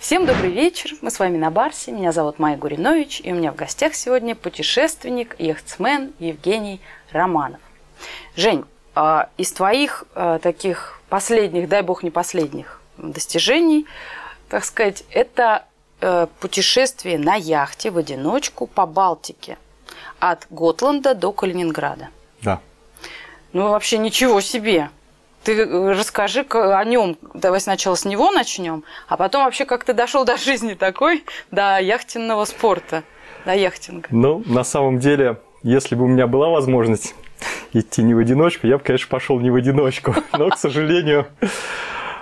Всем добрый вечер. Мы с вами на Барсе. Меня зовут Майя Гуринович. И у меня в гостях сегодня путешественник, яхтсмен Евгений Романов. Жень, а из твоих а, таких последних, дай бог не последних, достижений, так сказать, это э, путешествие на яхте в одиночку по Балтике от Готланда до Калининграда. Да. Ну, вообще ничего себе. Ты э, расскажи о нем. Давай сначала с него начнем, а потом вообще как ты дошел до жизни такой, до яхтенного спорта, до яхтинга. Ну, на самом деле, если бы у меня была возможность идти не в одиночку, я бы, конечно, пошел не в одиночку. Но, к сожалению,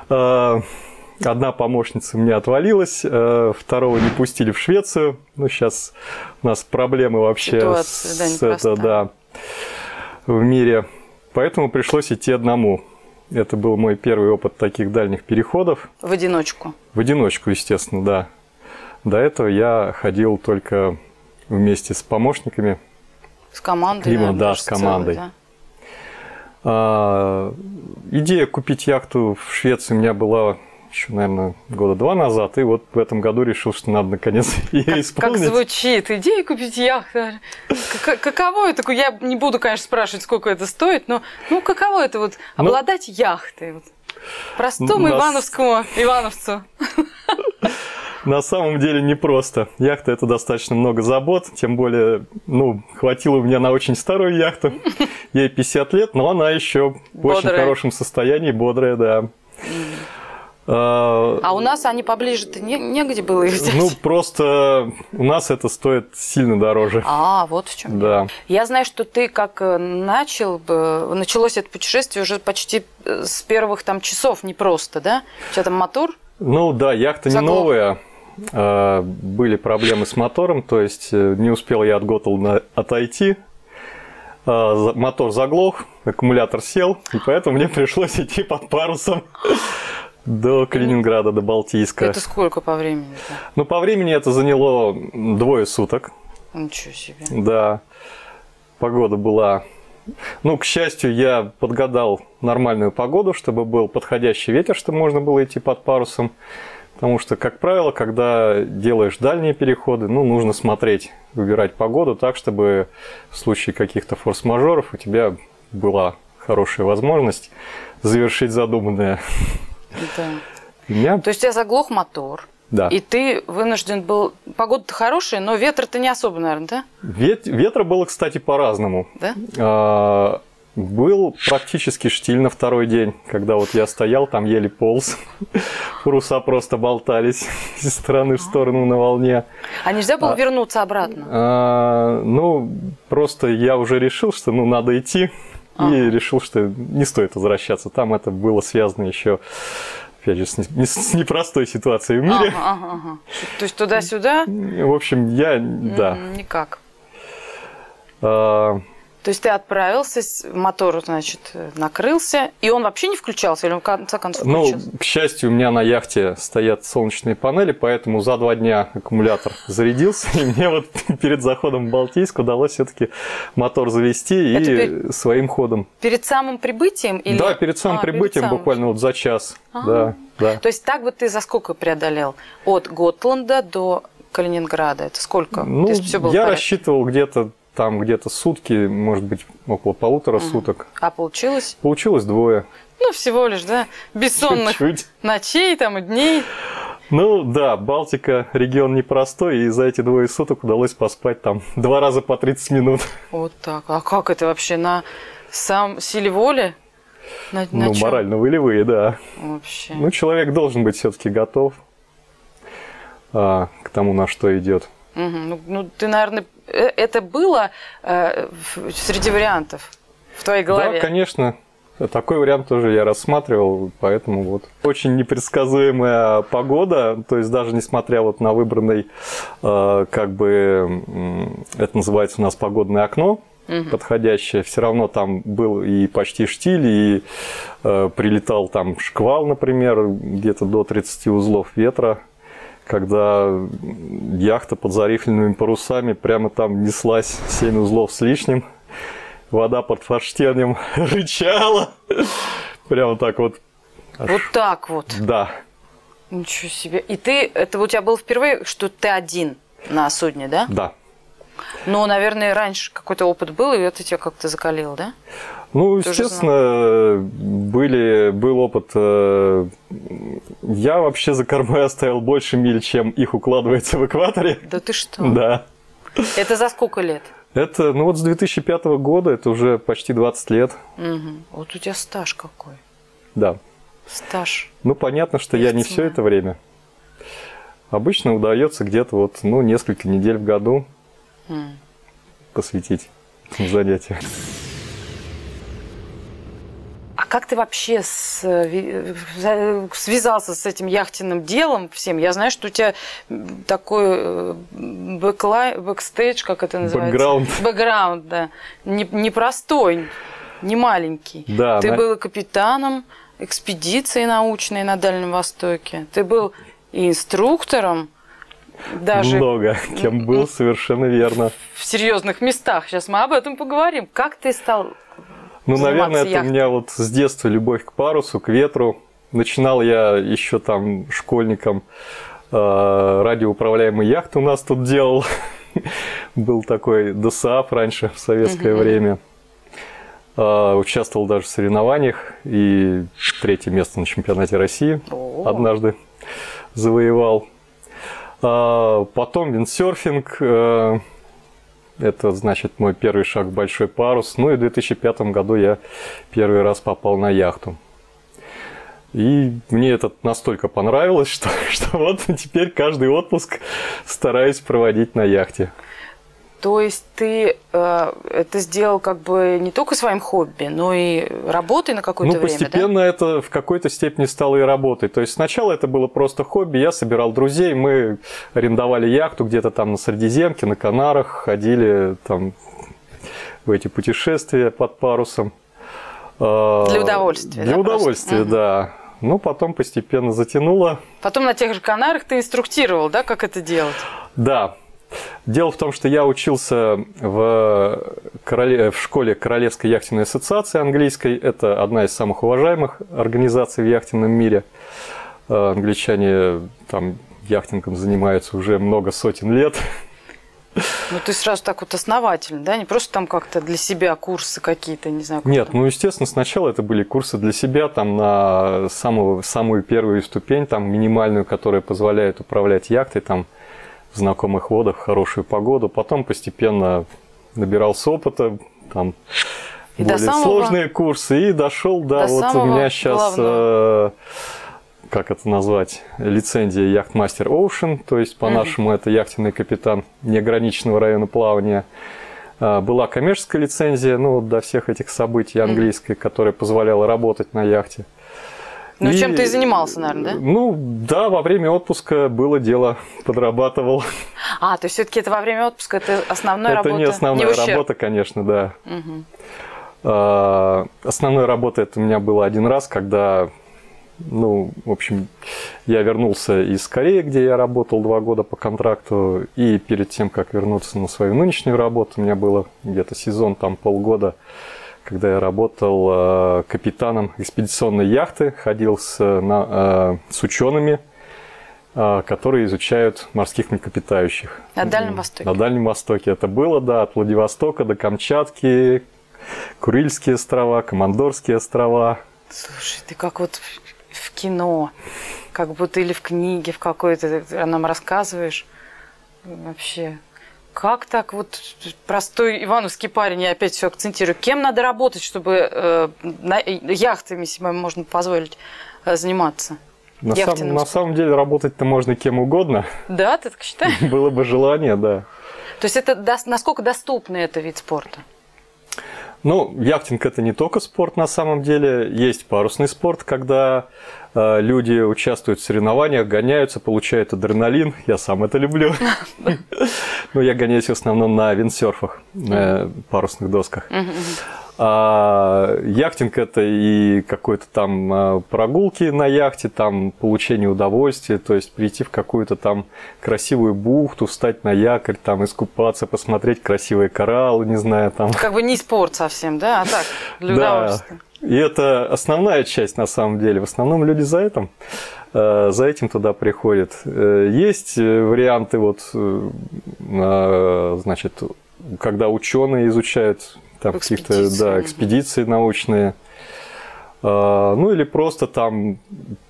э, одна помощница у меня отвалилась, э, второго не пустили в Швецию. Ну, сейчас у нас проблемы вообще Ситуация, с да, это, да, в мире. Поэтому пришлось идти одному. Это был мой первый опыт таких дальних переходов. В одиночку? В одиночку, естественно, да. До этого я ходил только вместе с помощниками. С командой? Клима, наверное, да, с командой. целой, да? А, идея купить яхту в Швеции у меня была еще, наверное, года два назад, и вот в этом году решил, что надо наконец ее Как исполнить. звучит? Идея купить яхту. Как- Каково это? Я не буду, конечно, спрашивать, сколько это стоит, но ну каково это вот Ну, обладать яхтой? Вот, простому нас- ивановскому ивановцу. На самом деле непросто. Яхта – это достаточно много забот, тем более, ну, хватило у меня на очень старую яхту. Ей 50 лет, но она еще в очень хорошем состоянии, бодрая, да. А, А у нас они поближе-то не, негде было их взять. Ну, просто у нас это стоит сильно дороже. А, вот в чем. Да. Я знаю, что ты как э, начал, началось это путешествие уже почти э, с первых там часов, не просто, да? У тебя там мотор? Ну да, яхта не Заглох. новая. А, Были проблемы с мотором, то есть э, не успел я от Готланда отойти. А, Мотор заглох, аккумулятор сел, и поэтому мне пришлось идти под парусом до Калининграда, до Балтийска. Это сколько по времени-то? Ну, по времени это заняло двое суток, Ничего себе. да. Погода была... Ну, к счастью, я подгадал нормальную погоду, чтобы был подходящий ветер, чтобы можно было идти под парусом. Потому что, как правило, когда делаешь дальние переходы, ну, нужно смотреть, выбирать погоду так, чтобы в случае каких-то форс-мажоров у тебя была хорошая возможность завершить задуманное. Да. Меня, То есть у тебя заглох мотор, да, и ты вынужден был... Погода-то хорошая, но ветра-то не особо, наверное, да? Вет- ветра было, кстати, по-разному. Да? А, Был практически штиль на второй день, когда вот я стоял, там еле полз. Паруса просто болтались из стороны в сторону на волне. А нельзя было А- вернуться обратно? А, Ну, просто я уже решил, что ну, надо идти. И Ага. решил, что не стоит возвращаться. Там это было связано еще, опять же, с не- с непростой ситуацией в мире. Ага, ага, ага. То есть туда-сюда? В общем, я, да. Никак. А, То есть ты отправился, мотор, значит, накрылся, и он вообще не включался, или он в конце концов Ну, к счастью, у меня на яхте стоят солнечные панели, поэтому за два дня аккумулятор зарядился, и мне вот перед заходом в Балтийск удалось все-таки мотор завести Это и перед- своим ходом. Перед самым прибытием? Или... Да, перед самым А, перед прибытием, самым. буквально вот за час. А. Да, да. То есть так вот ты за сколько преодолел? От Готланда до Калининграда? Это сколько? Ну, я рассчитывал где-то там где-то сутки, может быть, около полутора суток. А получилось? Получилось двое. Ну, всего лишь, да? Бессонных Чуть-чуть. ночей там и дней. Ну да, Балтика регион непростой, и за эти двое суток удалось поспать там два раза по 30 минут. Вот так. А как это вообще? На сам силе воли? На, на ну, чём? морально-волевые, да. Вообще. Ну, человек должен быть все-таки готов а, к тому, на что идет. Мгм. Ну, ну, ты, наверное, это было э, среди вариантов в твоей голове? Да, конечно. Такой вариант тоже я рассматривал, поэтому вот очень непредсказуемая погода, то есть даже несмотря вот на выбранный, э, как бы, это называется у нас погодное окно, Мгм. подходящее, все равно там был и почти штиль, и э, прилетал там шквал, например, где-то до 30 узлов ветра, когда яхта под зарифленными парусами прямо там неслась 7 узлов с лишним, вода под форштевнем рычала, прямо так вот, Вот так вот. да. Ничего себе. И ты, это у тебя было впервые, что ты один на судне, да? Да. Ну, наверное, раньше какой-то опыт был, и это тебя как-то закалил, да? Ну, Тоже естественно, были, был опыт. э, Я вообще за кормой оставил больше миль, чем их укладывается в экваторе. Да ты что? Да. Это за сколько лет? Это, ну вот с 2005 года, это уже почти 20 лет. Мгм. Вот у тебя стаж какой. Да. Стаж. Ну, понятно, что я не все это время. Обычно удается где-то вот, ну, несколько недель в году М. посвятить занятию. А как ты вообще с- связался с этим яхтенным делом всем? Я знаю, что у тебя такой э, бэклай, бэкстейдж, как это называется? Бэкграунд. Бэкграунд, да. Не- Непростой, не маленький. Да, Ты на- был капитаном экспедиции научной на Дальнем Востоке. Ты был и инструктором, даже Много кем был, совершенно верно. в серьезных местах. Сейчас мы об этом поговорим. Как ты стал Ну, наверное, это у меня вот с детства любовь к парусу, к ветру. Начинал я еще там школьником э, радиоуправляемый яхты у нас тут делал. Был такой ДОСААФ раньше, в советское время. Э, Участвовал даже в соревнованиях и третье место на чемпионате России О. однажды завоевал. А, Потом виндсерфинг. Это, значит, мой первый шаг в большой парус. Ну и в 2005 году я первый раз попал на яхту. И мне это настолько понравилось, что, что вот теперь каждый отпуск стараюсь проводить на яхте. То есть ты э, это сделал как бы не только своим хобби, но и работой на какое-то ну, время, постепенно это в какой-то степени стало и работой. То есть сначала это было просто хобби, я собирал друзей, мы арендовали яхту где-то там на Средиземке, на Канарах, ходили там в эти путешествия под парусом. А, Для удовольствия, Для да, просто? удовольствия, Мгм. да. Ну, потом постепенно затянуло. да? Потом на тех же Канарах ты инструктировал, да, как это делать? Да. Дело в том, что я учился в, короле- в школе Королевской яхтенной ассоциации английской. Это одна из самых уважаемых организаций в яхтенном мире. Э, Англичане там яхтингом занимаются уже много сотен лет. Ну, ты сразу так вот основательно, да? Не просто там как-то для себя курсы какие-то, не знаю. Нет, там. ну, естественно, сначала это были курсы для себя, там на самого, самую первую ступень, там минимальную, которая позволяет управлять яхтой, там в знакомых водах, в хорошую погоду. Потом постепенно набирался опыта, там И более самого- сложные курсы. И дошел, да, до вот у меня сейчас, главного. как это назвать, лицензия Яхтмастер Ocean, то есть по-нашему это яхтенный капитан неограниченного района плавания. А, Была коммерческая лицензия, ну, вот до всех этих событий английской, которая позволяла работать на яхте. Ну, чем ты и занимался, наверное, да? Ну, да, во время отпуска было дело, подрабатывал. А, то есть все-таки это во время отпуска, это основная Это работа. не основная ущерб. работа, конечно, да. А, Основной работа это у меня было один раз, когда, ну, в общем, я вернулся из Кореи, где я работал два года по контракту, и перед тем, как вернуться на свою нынешнюю работу, у меня было где-то сезон, там полгода, когда я работал э, капитаном экспедиционной яхты, ходил с, на, э, с учеными, э, которые изучают морских млекопитающих. На Дальнем Востоке. На Дальнем Востоке это было, да, от Владивостока до Камчатки, Курильские острова, Командорские острова. Слушай, ты как вот в- в кино, как будто или в книге в какой-то ты нам рассказываешь. Вообще, как так вот простой ивановский парень, я опять все акцентирую, кем надо работать, чтобы э, на- яхтами себе можно позволить э, заниматься? На, сам- на самом деле работать-то можно кем угодно, Да, ты так считаешь? было бы желание, да. То есть это дос- насколько доступный это вид спорта? Ну, яхтинг это не только спорт на самом деле. Есть парусный спорт, когда э, люди участвуют в соревнованиях, гоняются, получают адреналин. Я сам это люблю. Но я гоняюсь в основном на виндсерфах, на парусных досках. А яхтинг это и какой-то там а, прогулки на яхте, там получение удовольствия, то есть прийти в какую-то там красивую бухту, встать на якорь, там искупаться, посмотреть красивые кораллы, не знаю, там. Как бы не спорт совсем, да, а так, для Да. удовольствия. И это основная часть на самом деле. В основном люди за этим, э, за этим туда приходят. Э, есть варианты, вот, значит, когда ученые изучают там каких-то да, экспедиции научные. Ну или просто там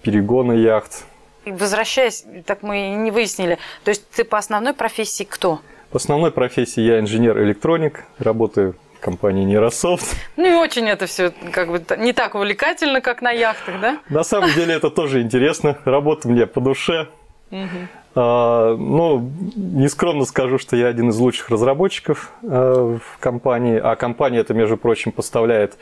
перегоны яхт. Возвращаясь, так мы не выяснили, то есть ты по основной профессии кто? По основной профессии я инженер-электроник, работаю в компании Нейрософт. Ну и очень это все как бы не так увлекательно, как на яхтах, да? На самом деле это тоже интересно. Работа мне по душе. А, ну, нескромно скажу, что я один из лучших разработчиков а, в компании. А компания это, между прочим, поставляет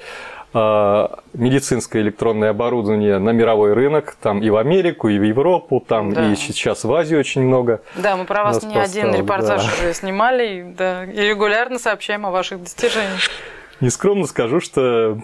а, медицинское электронное оборудование на мировой рынок, там и в Америку, и в Европу, там да. и сейчас в Азии очень много. Да, мы про вас не один репортаж да. уже снимали, да, и регулярно сообщаем о ваших достижениях. Нескромно скажу, что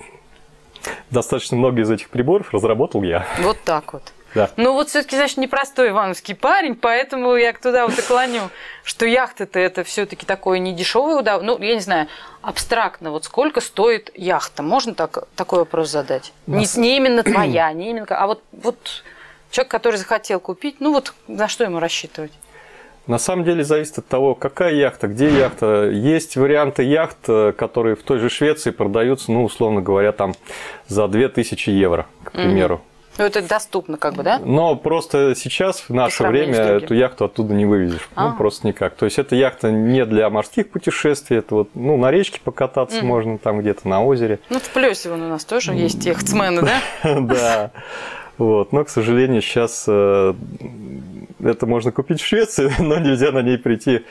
достаточно много из этих приборов разработал я. Вот так вот. Да. Ну вот все-таки, значит, непростой ивановский парень, поэтому я туда вот и клоню, что яхта-то это все-таки такое недешевое удовольствие. Ну, я не знаю, абстрактно, вот сколько стоит яхта? Можно так, такой вопрос задать? Не, не именно твоя, не именно, а вот, вот человек, который захотел купить, ну вот на что ему рассчитывать? На самом деле зависит от того, какая яхта, где яхта. Есть варианты яхт, э, которые в той же Швеции продаются, ну, условно говоря, там за 2000 евро, к примеру. Ну, это доступно, как бы, да? Но просто сейчас, в наше время, эту яхту оттуда не вывезешь. Ну, а. Ну, просто никак. То есть, эта яхта не для морских путешествий, это вот, ну, на речке покататься mm. можно, там где-то на озере. Ну, в Плёсе вон у нас тоже есть яхтсмены, да? Да. Вот. Но, к сожалению, сейчас э, это можно купить в Швеции, но нельзя на ней прийти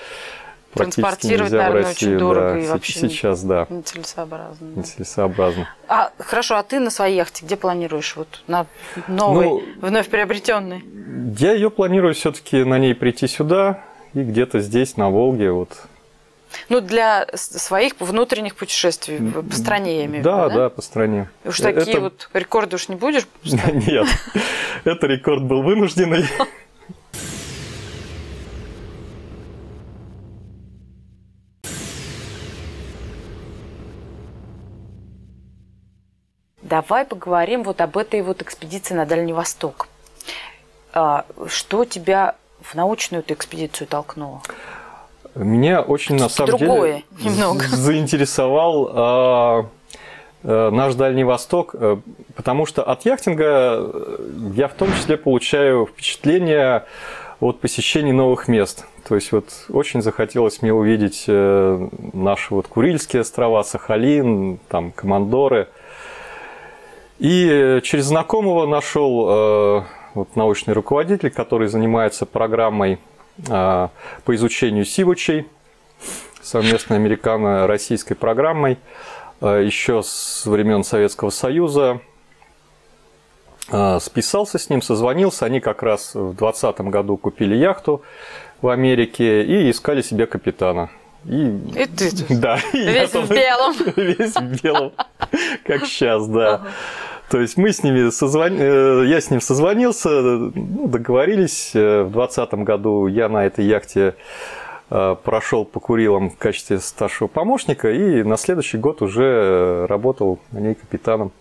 Транспортировать, наверное, Россию, очень дорого да. и вообще сейчас, да. нецелесообразно. Нецелесообразно. А хорошо, а ты на своей яхте где планируешь? Вот на новой, ну, вновь приобретенной? Я ее планирую все-таки на ней прийти сюда и где-то здесь, на Волге, вот. Ну, для своих внутренних путешествий по стране, я имею в виду, да? Да, по стране. Уж такие это... вот рекорды уж не будешь? Нет, это рекорд был вынужденный. Давай поговорим вот об этой вот экспедиции на Дальний Восток. А, что тебя в научную эту экспедицию толкнуло? Меня очень, на самом Другое деле, немного. заинтересовал а, а, наш Дальний Восток, э, потому что от яхтинга э, я в том числе получаю впечатление от посещения новых мест. То есть вот очень захотелось мне увидеть э, наши вот Курильские острова, Сахалин, там Командоры – и э, через знакомого нашел э, вот, научный руководитель, который занимается программой э, по изучению сивучей, совместной американо-российской программой, еще с времен Советского Союза. Списался с ним, созвонился. Они как раз в 2020 году купили яхту в Америке и искали себе капитана. И, и ты да, весь в белом. Весь в белом, как сейчас, да. То есть мы с ними созвон... Э, я с ним созвонился, договорились. Э, в 2020 году я на этой яхте э, прошел по Курилам в качестве старшего помощника и на следующий год уже работал на ней капитаном.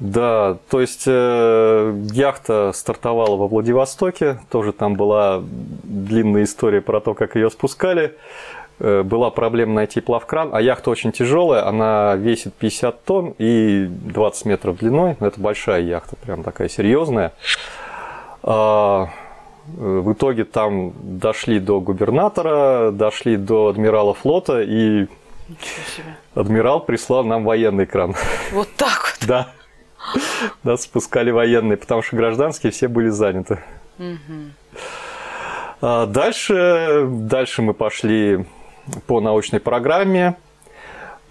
Да, то есть яхта стартовала во Владивостоке, тоже там была длинная история про то, как ее спускали. Э, была проблема найти плавкран, а яхта очень тяжелая, она весит 50 тонн и 20 метров длиной, это большая яхта, прям такая серьезная. А, э, в итоге там дошли до губернатора, дошли до адмирала флота, и адмирал прислал нам военный кран. Вот так вот? Да. Нас спускали военные, потому что гражданские все были заняты. А дальше, дальше мы пошли по научной программе,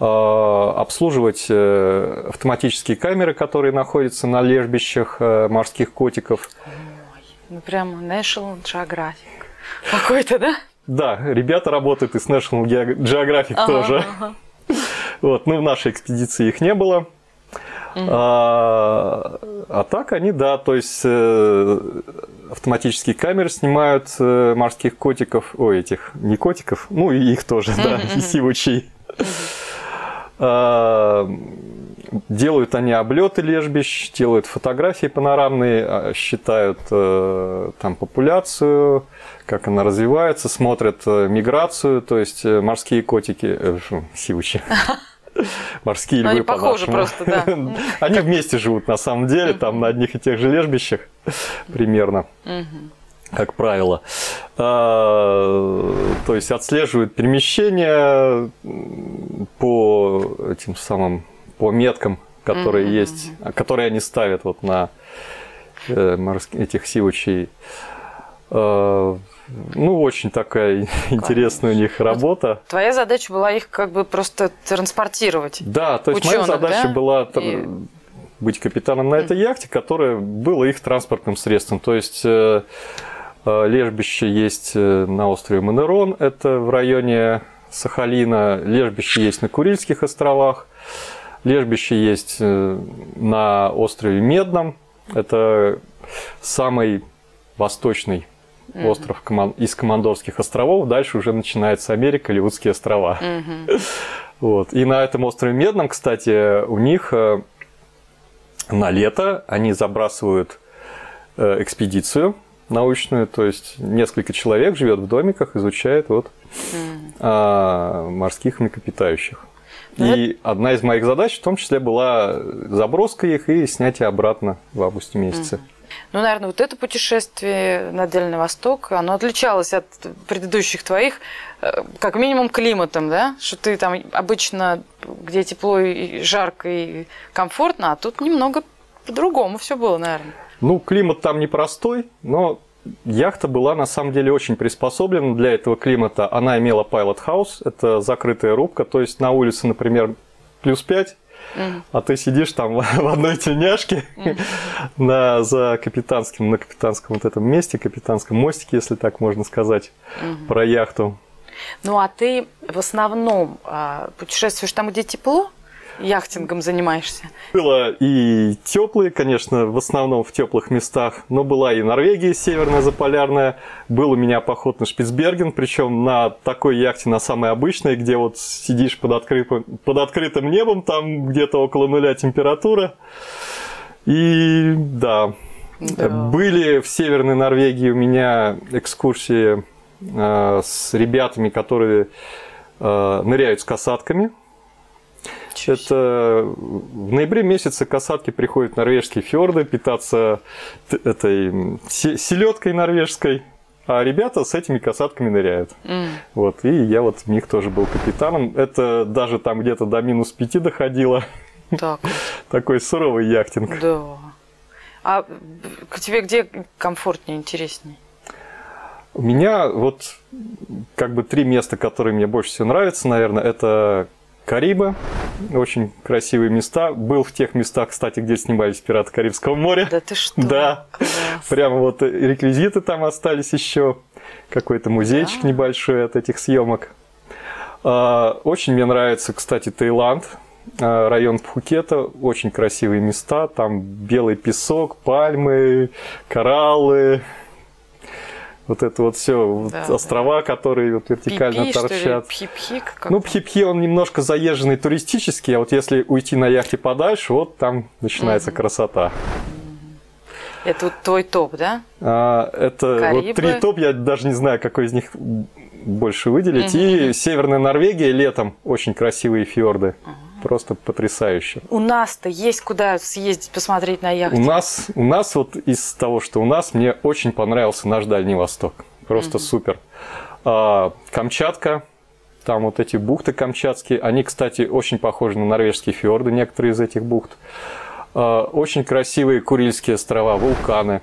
э, обслуживать э, автоматические камеры, которые находятся на лежбищах э, морских котиков. Ой, ну прям National Geographic какой-то, да? Да, ребята работают и с National Geographic ага, тоже. Ага. Вот, ну в нашей экспедиции их не было. А, а так они, да, то есть э, автоматические камеры снимают э, морских котиков, ой, этих, не котиков, ну и их тоже, да, и сивучей. А, делают они облеты лежбищ, делают фотографии панорамные, а, считают э, там популяцию, как она развивается, смотрят э, миграцию, то есть э, морские котики, э, сивучи. Морские львы, Они похожи просто, да. Они вместе живут на самом деле, там на одних и тех же лежбищах примерно как правило. А, то есть отслеживают перемещения по этим самым по меткам, которые есть, которые они ставят вот на э, этих сивучей. Ну, очень такая Конечно. интересная у них работа. Вот твоя задача была их как бы просто транспортировать. Да, то есть ученых, моя задача да? была И... быть капитаном на этой яхте, которая была их транспортным средством. То есть э, э, лежбище есть э, на острове Манерон, это в районе Сахалина, лежбище есть на Курильских островах, лежбище есть на острове Медном, это самый восточный mm-hmm. остров из Командорских островов, дальше уже начинается Америка, Ливудские острова. Mm-hmm. Вот. И на этом острове Медном, кстати, у них э, на лето они забрасывают э, экспедицию научную, то есть несколько человек живет в домиках, изучает вот mm. морских млекопитающих. Ну, и одна из моих задач в том числе была заброска их и снятие обратно в августе месяце. Mm. Ну, наверное, вот это путешествие на Дальний Восток, оно отличалось от предыдущих твоих, э, как минимум, климатом, да? Что ты там обычно, где тепло и жарко и комфортно, а тут немного по-другому все было, наверное. Ну, климат там непростой, но яхта была на самом деле очень приспособлена для этого климата. Она имела house, это закрытая рубка, то есть на улице, например, плюс 5, а ты сидишь там в одной тельняшке на, за капитанским, на капитанском вот этом месте, капитанском мостике, если так можно сказать, про яхту. Ну, а ты в основном а, путешествуешь там, где тепло? Яхтингом занимаешься? Было и теплые, конечно, в основном в теплых местах, но была и Норвегия северная заполярная, был у меня поход на Шпицберген, причем на такой яхте, на самой обычной, где вот сидишь под открытым, под открытым небом, там где-то около нуля температура. И да, да. были в Северной Норвегии у меня экскурсии э, с ребятами, которые э, ныряют с касатками. Это в ноябре месяце касатки приходят в норвежские фьорды питаться этой селедкой норвежской. А ребята с этими касатками ныряют. Mm. Вот, и я вот в них тоже был капитаном. Это даже там где-то до минус пяти доходило. Так. Такой суровый яхтинг. Да. А к тебе где комфортнее, интереснее? У меня вот как бы три места, которые мне больше всего нравятся, наверное, это Карибы. Очень красивые места. Был в тех местах, кстати, где снимались «Пираты Карибского моря». Да ты что? Да. Класс. Прямо вот реквизиты там остались еще. Какой-то музейчик да. небольшой от этих съемок. А, очень мне нравится, кстати, Таиланд. А, район Пхукета. Очень красивые места. Там белый песок, пальмы, кораллы вот это вот все да, вот острова, да. которые вот вертикально Пипи, торчат. Пхипхи, ну, Пхипхи, он немножко заезженный туристический, а вот если уйти на яхте подальше, вот там начинается угу. красота. Это вот твой топ, да? А, это Карибы. вот три топ, я даже не знаю, какой из них больше выделить. Угу. И Северная Норвегия летом очень красивые фьорды. Угу просто потрясающе. У нас-то есть куда съездить, посмотреть на яхте? У нас, у нас вот из того, что у нас, мне очень понравился наш Дальний Восток. Просто угу. супер. А, Камчатка, там вот эти бухты камчатские, они, кстати, очень похожи на норвежские фьорды, некоторые из этих бухт. А, очень красивые Курильские острова, вулканы.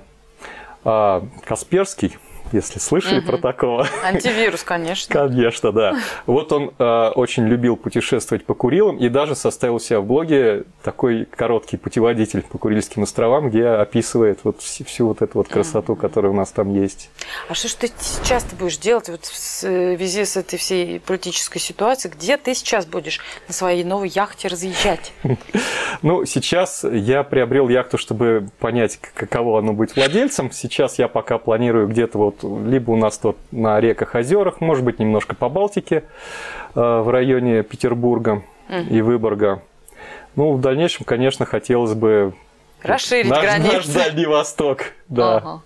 А, Касперский – если слышали угу. про такого. Антивирус, конечно. Конечно, да. Вот он э, очень любил путешествовать по Курилам и даже составил себя в блоге такой короткий путеводитель по Курильским островам, где описывает вот всю, всю вот эту вот красоту, которая у нас там есть. А что ж ты сейчас ты будешь делать вот в связи с этой всей политической ситуацией? Где ты сейчас будешь на своей новой яхте разъезжать? Ну, сейчас я приобрел яхту, чтобы понять, каково оно быть владельцем. Сейчас я пока планирую где-то вот либо у нас тут на реках, озерах, может быть, немножко по Балтике, э, в районе Петербурга и Выборга. Ну, в дальнейшем, конечно, хотелось бы Расширить наш, границы. наш Дальний Восток, да, Ага.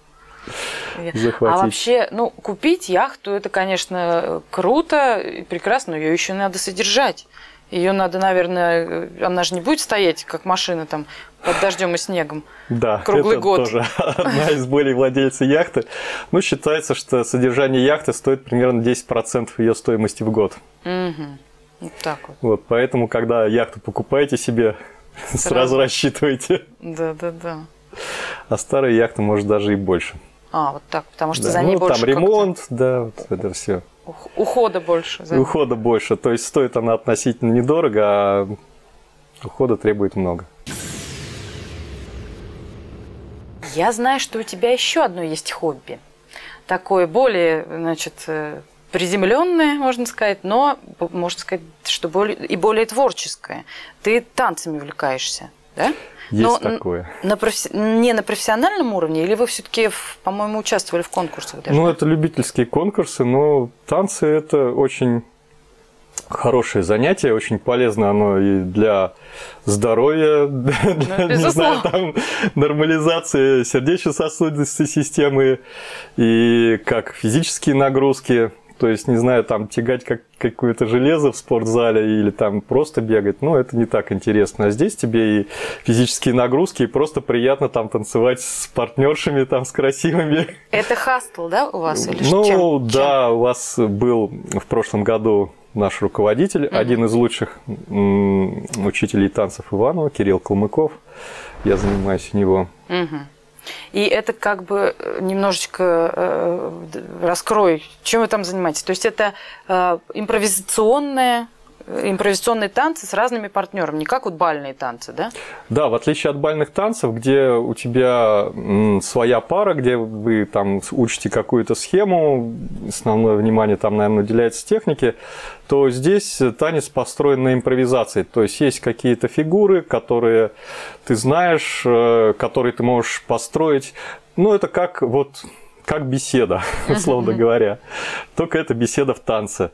захватить. А вообще, ну, купить яхту, это, конечно, круто и прекрасно, но ее еще надо содержать. Ее надо, наверное, она же не будет стоять, как машина там под дождем и снегом. Да, Круглый это год. тоже одна из болей владельца яхты. Ну, считается, что содержание яхты стоит примерно 10% ее стоимости в год. Мгм. Вот так вот. Вот, поэтому, когда яхту покупаете себе, сразу, Сразу. рассчитывайте. Да, да, да. А старая яхта может даже и больше. А, вот так, потому что Да, за ней ну, больше там ремонт, да, вот это все. Ух- ухода больше. ней. Ухода больше. То есть стоит она относительно недорого, а ухода требует много. Я знаю, что у тебя еще одно есть хобби. Такое более, значит, приземленное, можно сказать, но, можно сказать, что более, и более творческое. Ты танцами увлекаешься, да? Есть Но такое. На профи- Не на профессиональном уровне, или вы все-таки, по-моему, участвовали в конкурсах даже? Ну, это любительские конкурсы, но танцы это очень хорошее занятие, очень полезно оно и для здоровья, для, не знаю, там, нормализации сердечно-сосудистой системы и как физические нагрузки. То есть, не знаю, там тягать как, какое-то железо в спортзале или там просто бегать, ну, это не так интересно. А здесь тебе и физические нагрузки, и просто приятно там танцевать с партнершами, там, с красивыми. Это хастл, да, у вас? Или Ну, чем- да, у вас был в прошлом году наш руководитель, один из лучших учителей танцев Иванова, Кирилл Калмыков. Я занимаюсь у него. Мгм. И это как бы э, немножечко э, раскрой, чем вы там занимаетесь. То есть это э, импровизационные, э, импровизационные танцы с разными партнерами, не как вот бальные танцы, да? Да, в отличие от бальных танцев, где у тебя своя пара, где вы там учите какую-то схему, основное внимание там, наверное, уделяется технике, то здесь танец построен на импровизации. То есть есть какие-то фигуры, которые ты знаешь, э, которые ты можешь построить. Ну, это как вот как беседа, условно говоря. Только это беседа в танце.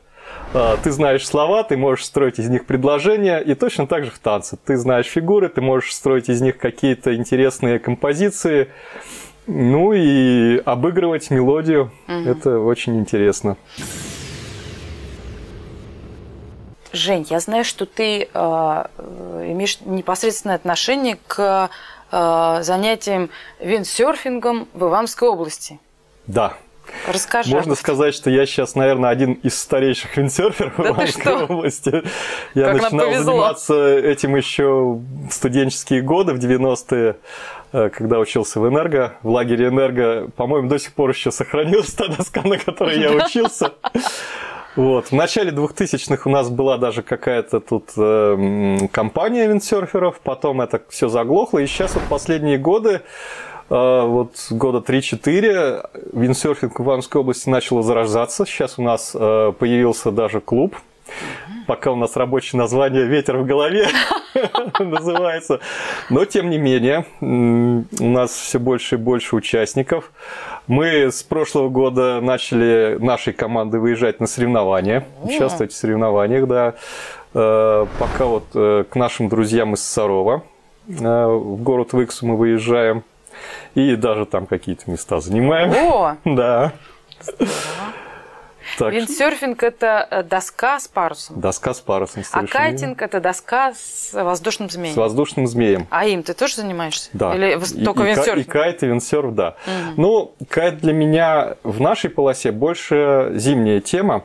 А, Ты знаешь слова, ты можешь строить из них предложения, и точно так же в танце. Ты знаешь фигуры, ты можешь строить из них какие-то интересные композиции, ну и обыгрывать мелодию. Это очень интересно. Жень, я знаю, что ты э, э, имеешь непосредственное отношение к э, занятиям виндсерфингом в Ивановской области. Да. Расскажи. Можно сказать, что я сейчас, наверное, один из старейших виндсерферов в Да ты Ивановской области. Я Как начинал заниматься этим еще в студенческие годы, в 90-е, э, когда учился в Энерго, в лагере Энерго. По-моему, до сих пор еще сохранилась та доска, на которой я учился. Вот. В начале 2000-х у нас была даже какая-то тут э, компания виндсерферов, потом это все заглохло, и сейчас вот последние годы, вот года 3-4, виндсерфинг в Ивановской области начал возрождаться. Сейчас у нас э, появился даже клуб, пока у нас рабочее название «Ветер в голове» называется. Но, тем не менее, у нас все больше и больше участников. Мы с прошлого года начали нашей командой выезжать на соревнования, участвовать в соревнованиях, да. Э, Пока вот э, к нашим друзьям из Сарова в город Выксу мы выезжаем. И даже там какие-то места занимаем. О, Да. Так, виндсерфинг – это э, доска с парусом. доска с парусом. А кайтинг – это доска с воздушным змеем. С воздушным змеем. А им ты тоже занимаешься? Да. Или И- только и, виндсерфинг? И кайт, и виндсерф, да. Ну, кайт для меня в нашей полосе больше зимняя тема.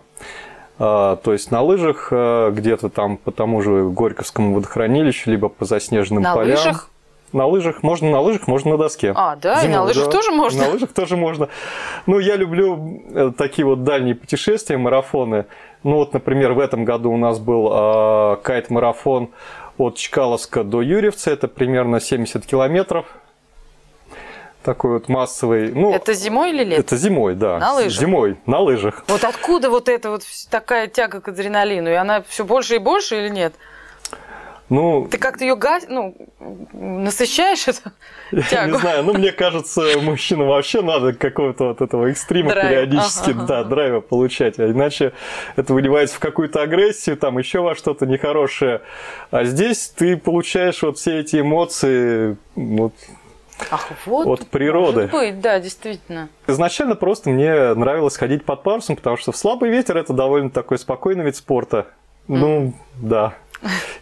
А, То есть на лыжах а, где-то там по тому же Горьковскому водохранилищу, либо по заснеженным На полям. лыжах? На лыжах. Можно на лыжах, можно на доске. А, да? И на Зимой, лыжах да. тоже можно? На лыжах тоже можно. Ну, я люблю э, такие вот дальние путешествия, марафоны. Ну, вот, например, в этом году у нас был э, кайт-марафон от Чкаловска до Юрьевца. Это примерно 70 километров. Такой вот массовый. Ну, Это зимой или летом? это зимой, да. На лыжах? Зимой, на лыжах. Вот откуда вот эта вот такая тяга к адреналину? И она все больше и больше или нет? Ну, Ты как-то ее газ... ну, насыщаешь эту я тягу? не знаю, ну мне кажется, мужчинам вообще надо какого-то вот этого экстрима Драйв. периодически, Ага, да, ага. драйва получать, а иначе это выливается в какую-то агрессию, там еще во что-то нехорошее. А здесь ты получаешь вот все эти эмоции, вот Ах, вот. От природы. Может быть, да, действительно. Изначально просто мне нравилось ходить под парусом, потому что в слабый ветер это довольно такой спокойный вид спорта. Ну, да.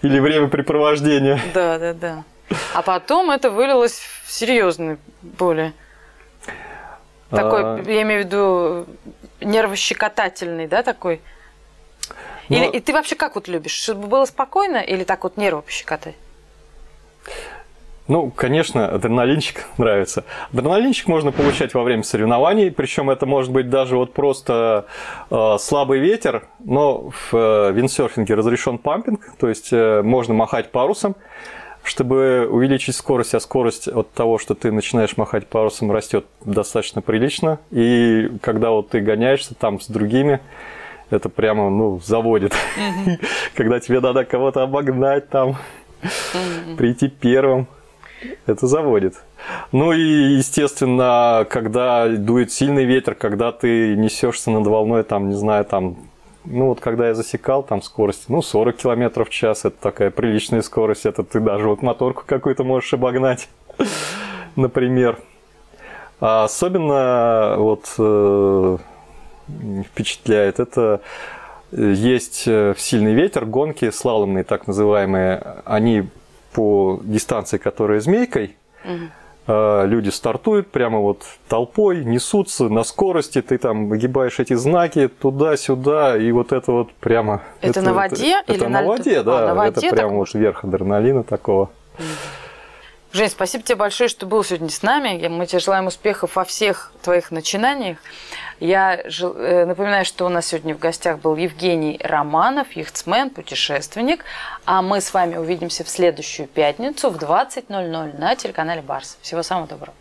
Или времяпрепровождение. Да, да, да. А потом это вылилось в серьезный более такой, А, я имею в виду, нервощекотательный, да, такой? Или Ну- и ты вообще как вот любишь? Чтобы было спокойно или так вот нервы пощекотать? Ну, конечно, адреналинчик нравится. Адреналинчик можно получать во время соревнований, причем это может быть даже вот просто э, слабый ветер, но в э, виндсерфинге разрешен пампинг, то есть э, можно махать парусом, чтобы увеличить скорость, а скорость от того, что ты начинаешь махать парусом, растет достаточно прилично. И когда вот ты гоняешься там с другими, это прямо, ну, заводит. Когда тебе надо кого-то обогнать там, прийти первым. Это заводит. Ну и, естественно, когда дует сильный ветер, когда ты несешься над волной, там, не знаю, там, ну вот когда я засекал, там скорость, ну, 40 километров в час, это такая приличная скорость, это ты даже вот моторку какую-то можешь обогнать, например. А особенно вот э, впечатляет это э, есть э, в сильный ветер гонки слаломные, так называемые, они по дистанции, которая змейкой, э, люди стартуют прямо вот толпой, несутся на скорости, ты там огибаешь эти знаки туда-сюда, и вот это вот прямо... Это на воде это, или на на льду? воде, А, да, на воде это так прямо вот можно? верх адреналина такого. Жень, спасибо тебе большое, что был сегодня с нами. Мы тебе желаем успехов во всех твоих начинаниях. Я э, напоминаю, что у нас сегодня в гостях был Евгений Романов, яхтсмен, путешественник. А мы с вами увидимся в следующую пятницу в 20.00 на телеканале Барс. Всего самого доброго.